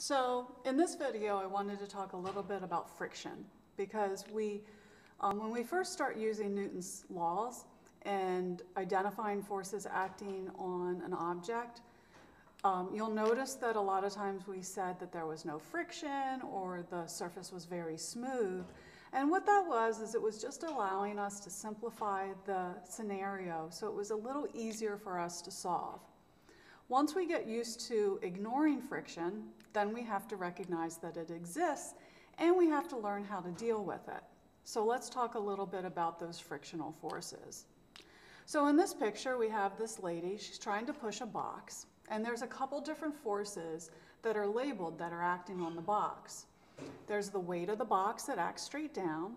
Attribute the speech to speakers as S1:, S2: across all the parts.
S1: So in this video, I wanted to talk a little bit about friction because we, um, when we first start using Newton's laws and identifying forces acting on an object, um, you'll notice that a lot of times we said that there was no friction or the surface was very smooth. And what that was is it was just allowing us to simplify the scenario so it was a little easier for us to solve. Once we get used to ignoring friction, then we have to recognize that it exists and we have to learn how to deal with it. So let's talk a little bit about those frictional forces. So in this picture, we have this lady, she's trying to push a box, and there's a couple different forces that are labeled that are acting on the box. There's the weight of the box that acts straight down.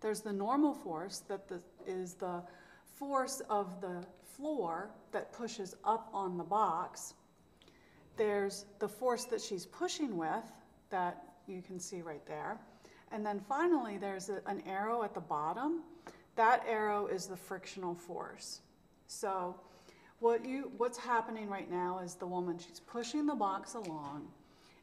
S1: There's the normal force that the, is the force of the floor that pushes up on the box. There's the force that she's pushing with that you can see right there. And then finally, there's a, an arrow at the bottom. That arrow is the frictional force. So what you, what's happening right now is the woman, she's pushing the box along.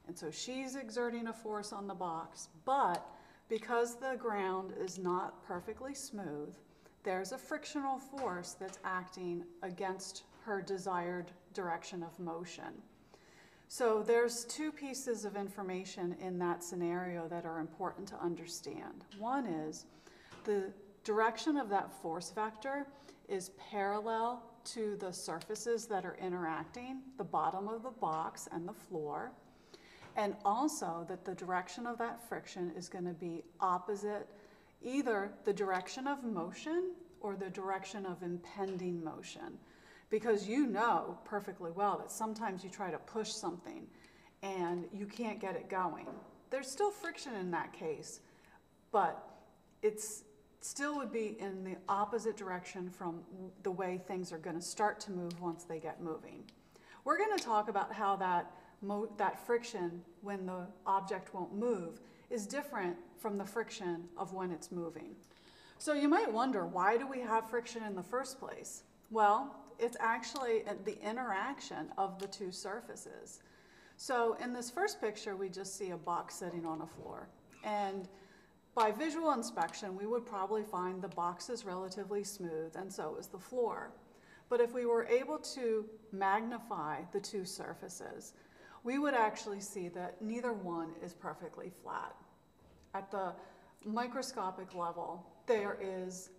S1: And so she's exerting a force on the box, but because the ground is not perfectly smooth, there's a frictional force that's acting against her desired direction of motion. So there's two pieces of information in that scenario that are important to understand. One is the direction of that force vector is parallel to the surfaces that are interacting, the bottom of the box and the floor, and also that the direction of that friction is going to be opposite either the direction of motion or the direction of impending motion. Because you know perfectly well that sometimes you try to push something and you can't get it going. There's still friction in that case, but it's still would be in the opposite direction from the way things are going to start to move once they get moving. We're going to talk about how that, that friction when the object won't move is different from the friction of when it's moving. So you might wonder, why do we have friction in the first place? Well, it's actually the interaction of the two surfaces. So in this first picture, we just see a box sitting on a floor. And by visual inspection, we would probably find the box is relatively smooth, and so is the floor. But if we were able to magnify the two surfaces, we would actually see that neither one is perfectly flat. At the microscopic level, there is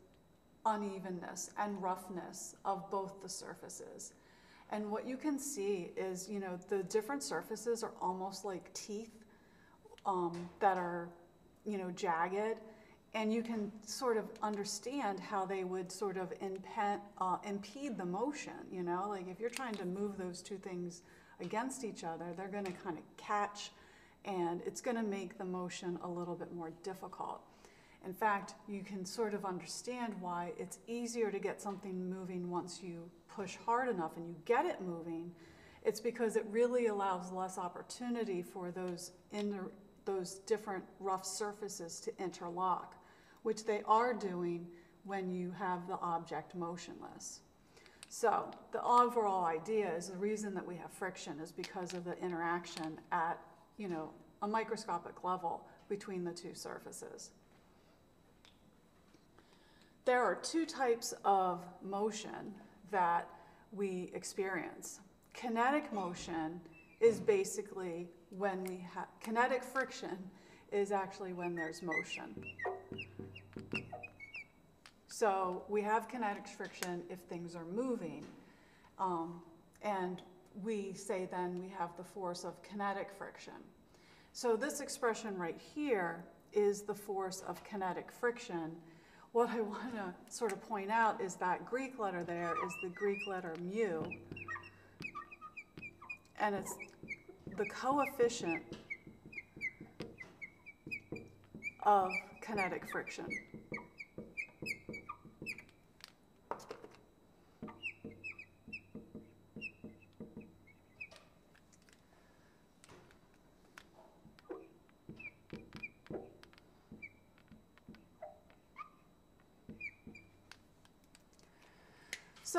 S1: unevenness and roughness of both the surfaces. And what you can see is, you know, the different surfaces are almost like teeth um, that are you know, jagged, and you can sort of understand how they would sort of uh, impede the motion, you know? Like if you're trying to move those two things against each other, they're gonna kind of catch and it's gonna make the motion a little bit more difficult. In fact, you can sort of understand why it's easier to get something moving once you push hard enough and you get it moving. It's because it really allows less opportunity for those inner, those different rough surfaces to interlock, which they are doing when you have the object motionless. So the overall idea is the reason that we have friction is because of the interaction at, you know, a microscopic level between the two surfaces. There are two types of motion that we experience. Kinetic motion is basically when we have, kinetic friction is actually when there's motion. So we have kinetic friction if things are moving. Um, and we say then we have the force of kinetic friction. So this expression right here is the force of kinetic friction. What I want to sort of point out is that Greek letter there is the Greek letter mu. And it's the coefficient of kinetic friction.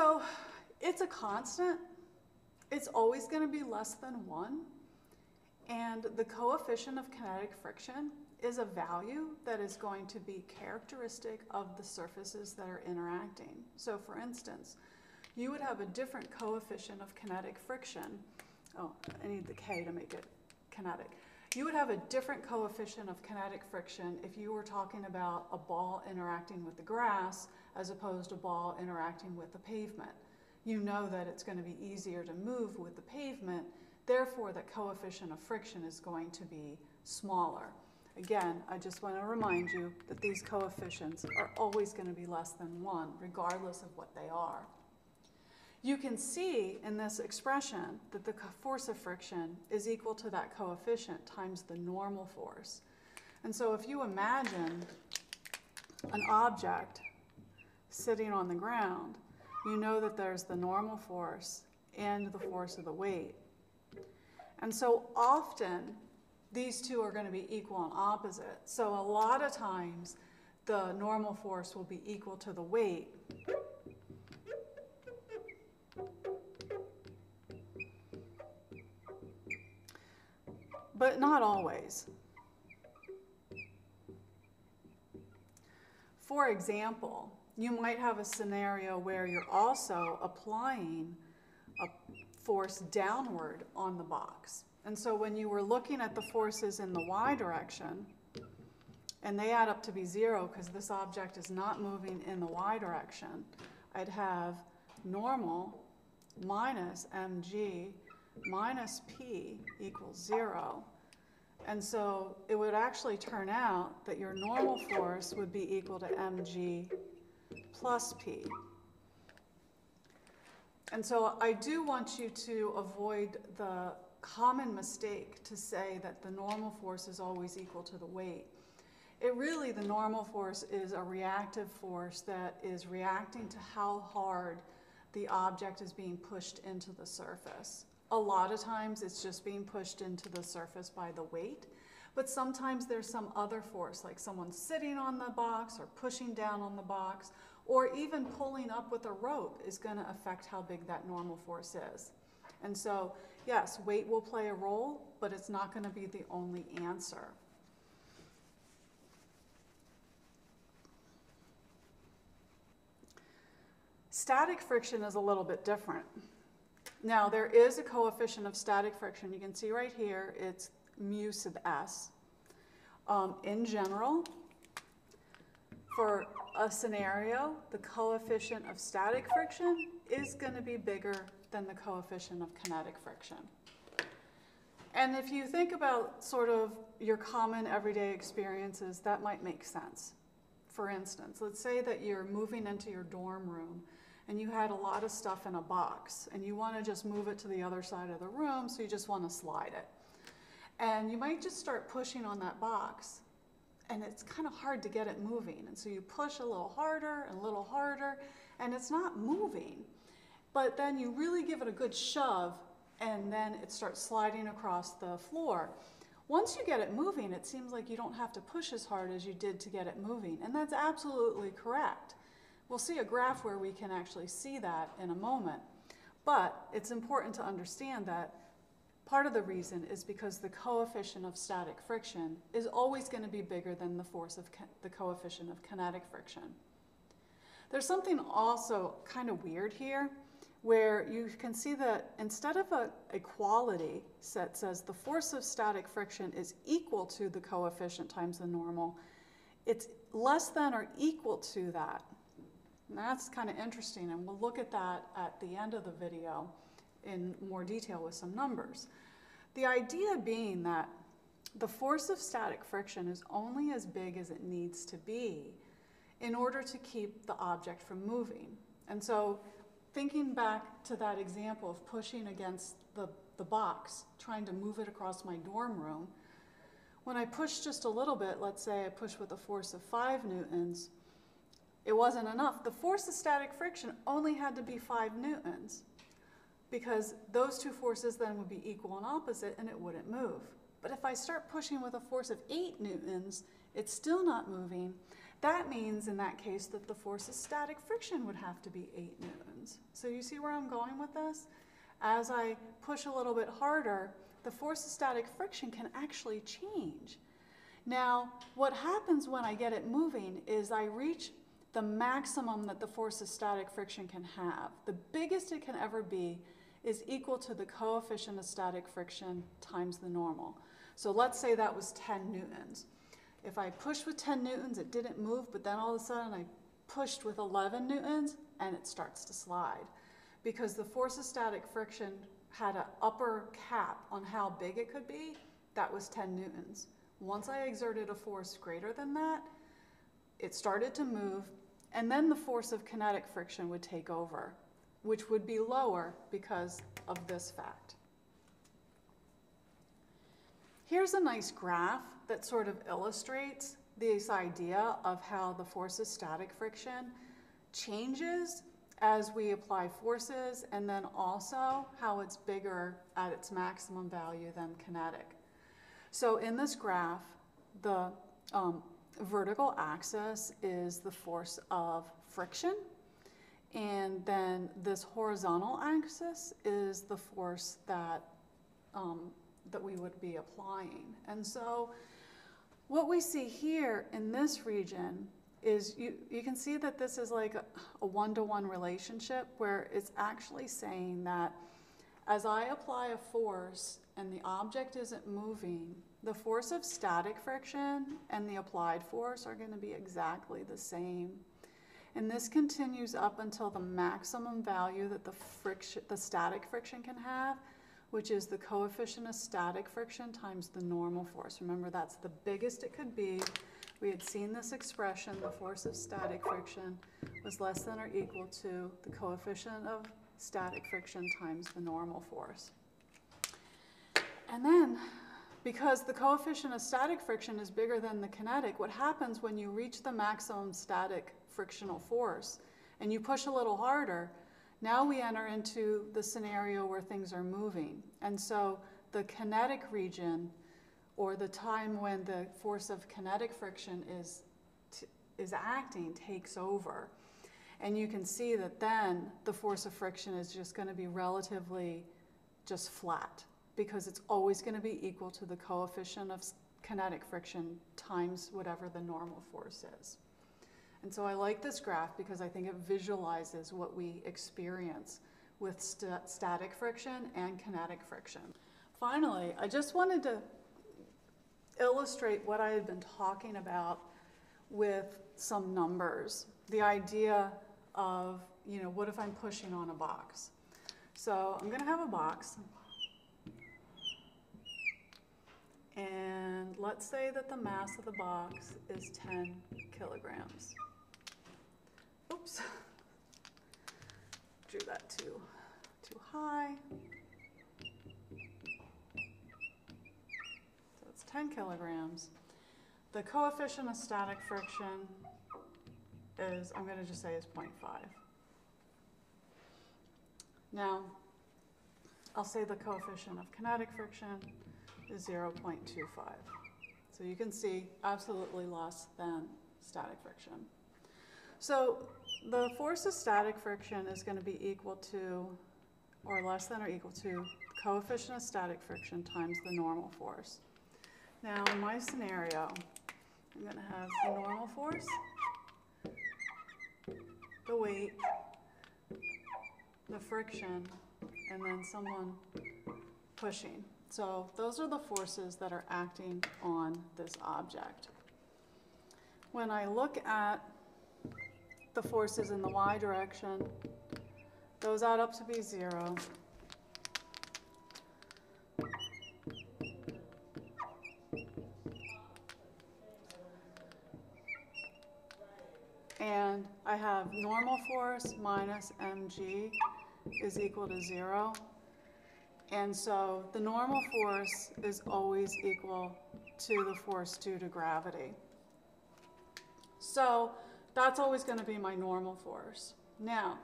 S1: So it's a constant. It's always going to be less than 1. And the coefficient of kinetic friction is a value that is going to be characteristic of the surfaces that are interacting. So for instance, you would have a different coefficient of kinetic friction. Oh, I need the K to make it kinetic. You would have a different coefficient of kinetic friction if you were talking about a ball interacting with the grass as opposed to a ball interacting with the pavement. You know that it's going to be easier to move with the pavement, therefore that coefficient of friction is going to be smaller. Again, I just want to remind you that these coefficients are always going to be less than 1, regardless of what they are. You can see in this expression that the force of friction is equal to that coefficient times the normal force. And so if you imagine an object sitting on the ground, you know that there's the normal force and the force of the weight. And so often, these two are going to be equal and opposite. So a lot of times, the normal force will be equal to the weight. but not always. For example, you might have a scenario where you're also applying a force downward on the box. And so when you were looking at the forces in the y direction, and they add up to be zero because this object is not moving in the y direction, I'd have normal minus mg minus p equals zero. And so it would actually turn out that your normal force would be equal to mg plus p. And so I do want you to avoid the common mistake to say that the normal force is always equal to the weight. It really, the normal force is a reactive force that is reacting to how hard the object is being pushed into the surface. A lot of times it's just being pushed into the surface by the weight, but sometimes there's some other force, like someone sitting on the box or pushing down on the box, or even pulling up with a rope is going to affect how big that normal force is. And so, yes, weight will play a role, but it's not going to be the only answer. Static friction is a little bit different. Now, there is a coefficient of static friction. You can see right here, it's mu sub s. Um, in general, for a scenario, the coefficient of static friction is going to be bigger than the coefficient of kinetic friction. And if you think about sort of your common everyday experiences, that might make sense. For instance, let's say that you're moving into your dorm room and you had a lot of stuff in a box and you want to just move it to the other side of the room, so you just want to slide it. And you might just start pushing on that box and it's kind of hard to get it moving. And so you push a little harder and a little harder and it's not moving. But then you really give it a good shove and then it starts sliding across the floor. Once you get it moving, it seems like you don't have to push as hard as you did to get it moving. And that's absolutely correct. We'll see a graph where we can actually see that in a moment. But it's important to understand that part of the reason is because the coefficient of static friction is always going to be bigger than the force of the coefficient of kinetic friction. There's something also kind of weird here where you can see that instead of a equality that says the force of static friction is equal to the coefficient times the normal, it's less than or equal to that. And that's kind of interesting, and we'll look at that at the end of the video in more detail with some numbers. The idea being that the force of static friction is only as big as it needs to be in order to keep the object from moving. And so thinking back to that example of pushing against the, the box, trying to move it across my dorm room, when I push just a little bit, let's say I push with a force of five newtons, it wasn't enough. The force of static friction only had to be five newtons because those two forces then would be equal and opposite and it wouldn't move. But if I start pushing with a force of eight newtons, it's still not moving. That means in that case that the force of static friction would have to be eight newtons. So you see where I'm going with this? As I push a little bit harder, the force of static friction can actually change. Now, what happens when I get it moving is I reach the maximum that the force of static friction can have. The biggest it can ever be is equal to the coefficient of static friction times the normal. So let's say that was 10 newtons. If I pushed with 10 newtons, it didn't move, but then all of a sudden I pushed with 11 newtons and it starts to slide. Because the force of static friction had an upper cap on how big it could be, that was 10 newtons. Once I exerted a force greater than that, it started to move, and then the force of kinetic friction would take over, which would be lower because of this fact. Here's a nice graph that sort of illustrates this idea of how the force of static friction changes as we apply forces and then also how it's bigger at its maximum value than kinetic. So in this graph, the um, vertical axis is the force of friction and then this horizontal axis is the force that, um, that we would be applying. And so what we see here in this region is you, you can see that this is like a one-to-one -one relationship where it's actually saying that as I apply a force and the object isn't moving, the force of static friction and the applied force are going to be exactly the same. And this continues up until the maximum value that the friction, the static friction can have, which is the coefficient of static friction times the normal force. Remember, that's the biggest it could be we had seen this expression, the force of static friction was less than or equal to the coefficient of static friction times the normal force. And then, because the coefficient of static friction is bigger than the kinetic, what happens when you reach the maximum static frictional force and you push a little harder, now we enter into the scenario where things are moving. And so the kinetic region or the time when the force of kinetic friction is, is acting takes over. And you can see that then the force of friction is just going to be relatively just flat because it's always going to be equal to the coefficient of kinetic friction times whatever the normal force is. And so I like this graph because I think it visualizes what we experience with st static friction and kinetic friction. Finally, I just wanted to illustrate what I had been talking about with some numbers. The idea of, you know, what if I'm pushing on a box? So I'm going to have a box. And let's say that the mass of the box is 10 kilograms. Oops. Drew that too, too high. So it's 10 kilograms. The coefficient of static friction is, I'm going to just say is 0.5. Now, I'll say the coefficient of kinetic friction is 0.25. So you can see absolutely less than static friction. So the force of static friction is going to be equal to, or less than or equal to, coefficient of static friction times the normal force. Now, in my scenario, I'm going to have the normal force, the weight, the friction, and then someone pushing. So those are the forces that are acting on this object. When I look at the forces in the y direction, those add up to be zero. And I have normal force minus mg is equal to zero. And so the normal force is always equal to the force due to gravity. So that's always going to be my normal force. Now,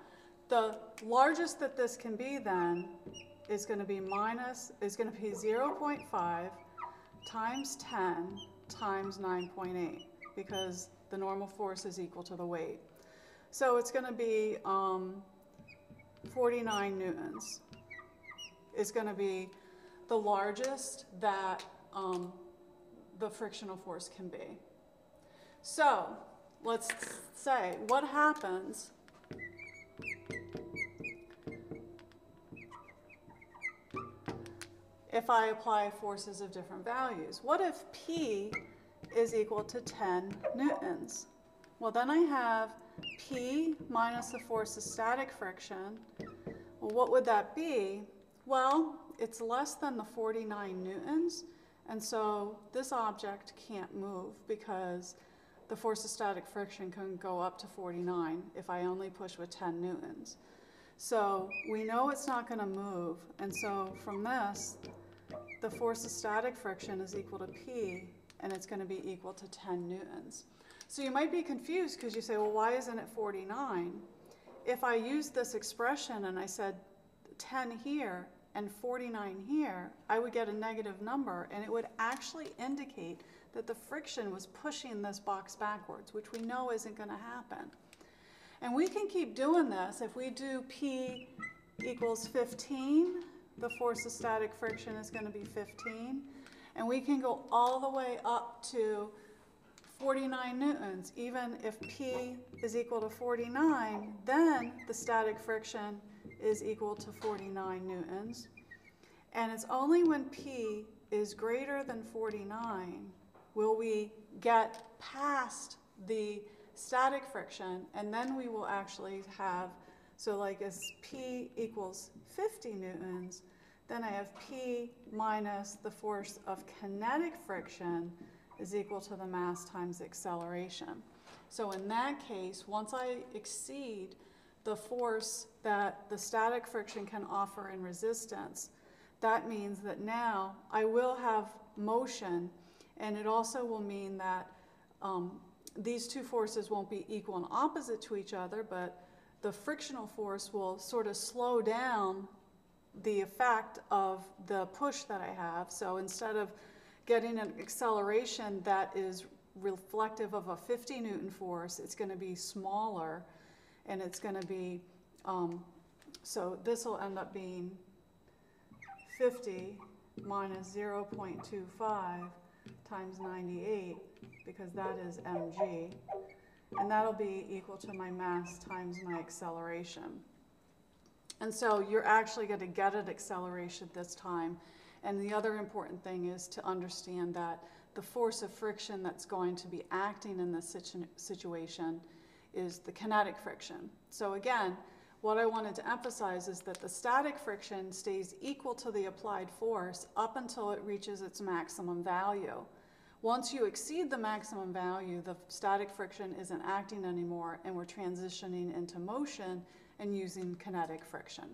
S1: the largest that this can be then is going to be minus, is going to be 0.5 times 10 times 9.8 because the normal force is equal to the weight. So it's going to be um, 49 newtons. It's going to be the largest that um, the frictional force can be. So let's say what happens if I apply forces of different values. What if P is equal to 10 newtons? Well, then I have P minus the force of static friction. Well, what would that be? Well, it's less than the 49 newtons, and so this object can't move because the force of static friction can go up to 49 if I only push with 10 newtons. So we know it's not going to move, and so from this, the force of static friction is equal to P, and it's going to be equal to 10 newtons. So you might be confused because you say, well, why isn't it 49? If I used this expression and I said 10 here and 49 here, I would get a negative number, and it would actually indicate that the friction was pushing this box backwards, which we know isn't going to happen. And we can keep doing this. If we do P equals 15, the force of static friction is going to be 15. And we can go all the way up to 49 newtons. Even if P is equal to 49, then the static friction is equal to 49 newtons. And it's only when P is greater than 49 will we get past the static friction, and then we will actually have, so like as P equals 50 newtons, then I have P minus the force of kinetic friction is equal to the mass times acceleration. So in that case, once I exceed the force that the static friction can offer in resistance, that means that now I will have motion, and it also will mean that um, these two forces won't be equal and opposite to each other, but the frictional force will sort of slow down the effect of the push that I have. So instead of getting an acceleration that is reflective of a 50 newton force, it's going to be smaller and it's going to be, um, so this will end up being 50 minus 0.25 times 98 because that is mg. And that'll be equal to my mass times my acceleration. And so you're actually going to get an acceleration this time. And the other important thing is to understand that the force of friction that's going to be acting in this situ situation is the kinetic friction. So again, what I wanted to emphasize is that the static friction stays equal to the applied force up until it reaches its maximum value. Once you exceed the maximum value, the static friction isn't acting anymore and we're transitioning into motion and using kinetic friction.